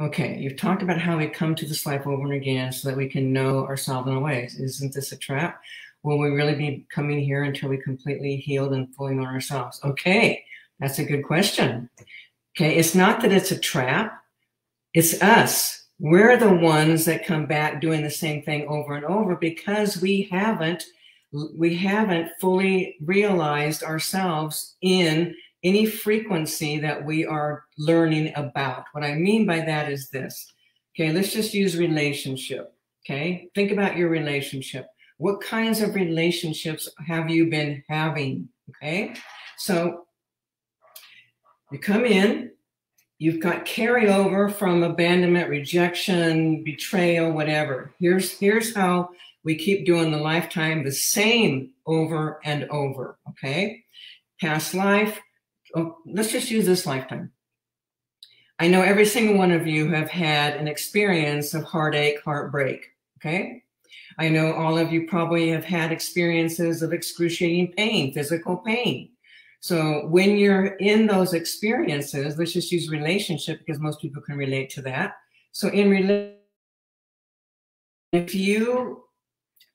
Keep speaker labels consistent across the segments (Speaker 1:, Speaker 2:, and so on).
Speaker 1: Okay, you've talked about how we come to this life over and again so that we can know ourselves in a way. Isn't this a trap? Will we really be coming here until we completely healed and fully know ourselves? Okay, that's a good question. Okay, it's not that it's a trap, it's us. We're the ones that come back doing the same thing over and over because we haven't we haven't fully realized ourselves in any frequency that we are learning about. What I mean by that is this. Okay, let's just use relationship. Okay, think about your relationship. What kinds of relationships have you been having? Okay, so you come in, you've got carryover from abandonment, rejection, betrayal, whatever. Here's here's how we keep doing the lifetime the same over and over. Okay, past life, oh, let's just use this lifetime. I know every single one of you have had an experience of heartache, heartbreak. Okay. I know all of you probably have had experiences of excruciating pain, physical pain. So when you're in those experiences, let's just use relationship because most people can relate to that. So in relationship, if you,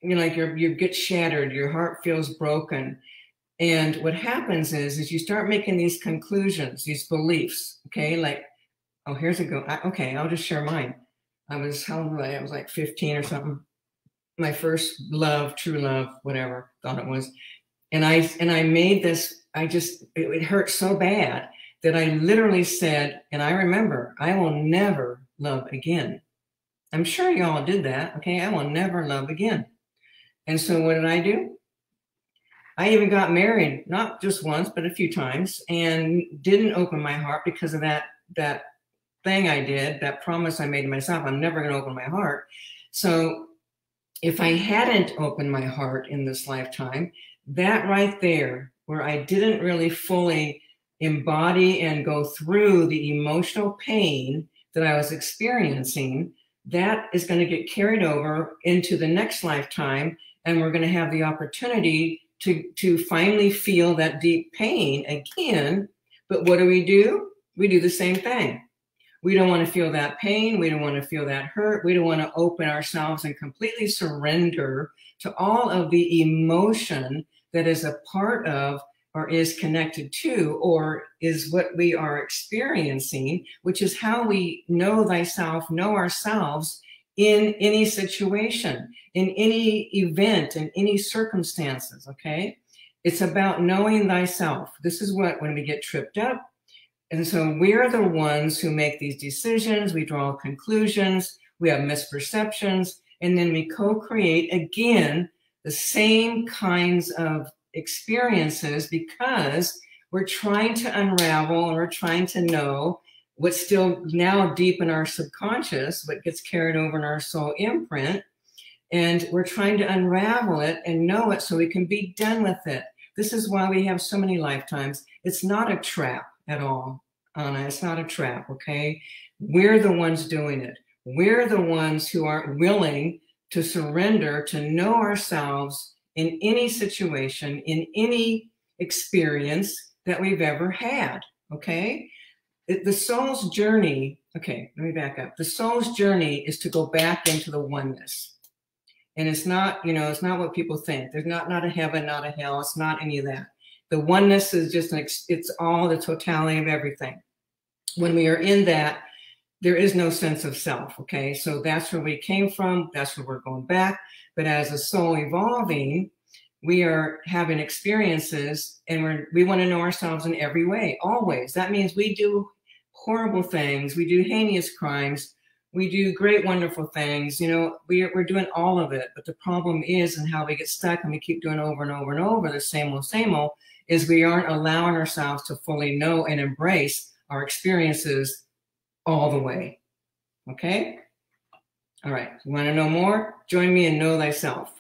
Speaker 1: you know, like your you get shattered, your heart feels broken, and what happens is, is you start making these conclusions, these beliefs. Okay, mm-hmm. like, oh, here's a go. I, okay, I'll just share mine. I was how old was I? I was like 15 or something. My first love, true love, whatever thought it was, and I and I made this. I just it, it hurt so bad that I literally said, and I remember, I will never love again. I'm sure y'all did that. Okay, I will never love again. And so what did I do? I even got married, not just once, but a few times, and didn't open my heart because of that that thing I did, that promise I made to myself. I'm never going to open my heart. So if I hadn't opened my heart in this lifetime, that right there, where I didn't really fully embody and go through the emotional pain that I was experiencing, that is going to get carried over into the next lifetime. And we're going to have the opportunity to, to finally feel that deep pain again. But what do we do? We do the same thing. We don't want to feel that pain. We don't want to feel that hurt. We don't want to open ourselves and completely surrender to all of the emotion that is a part of or is connected to or is what we are experiencing, which is how we know thyself, know ourselves in any situation, in any event, in any circumstances, okay? It's about knowing thyself. This is what, when we get tripped up, and so we're the ones who make these decisions, we draw conclusions, we have misperceptions, and then we co create again the same kinds of experiences because we're trying to unravel and we're trying to know what's still now deep in our subconscious, what gets carried over in our soul imprint. And we're trying to unravel it and know it so we can be done with it. This is why we have so many lifetimes. It's not a trap at all, Anna. It's not a trap, okay? We're the ones doing it. We're the ones who aren't willing to surrender to know ourselves in any situation, in any experience that we've ever had, okay? The soul's journey, okay, let me back up. The soul's journey is to go back into the oneness. And it's not, you know, it's not what people think. There's not not a heaven, not a hell. It's not any of that. The oneness is just an, it's all the totality of everything. When we are in that, there is no sense of self. Okay, so that's where we came from. That's where we're going back. But as a soul evolving, we are having experiences, and we're we want to know ourselves in every way, always. That means we do horrible things. We do heinous crimes. We do great, wonderful things. You know, we're, we're doing all of it. But the problem is, and how we get stuck and we keep doing over and over and over the same old, same old, is we aren't allowing ourselves to fully know and embrace our experiences all the way. Okay? All right. You want to know more? Join me and know thyself.